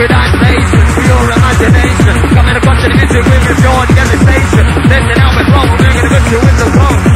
with our nation, pure imagination. Coming across the music with your devastation. Then out with wrong, we're to go to with the wrong.